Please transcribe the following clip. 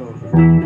Oh.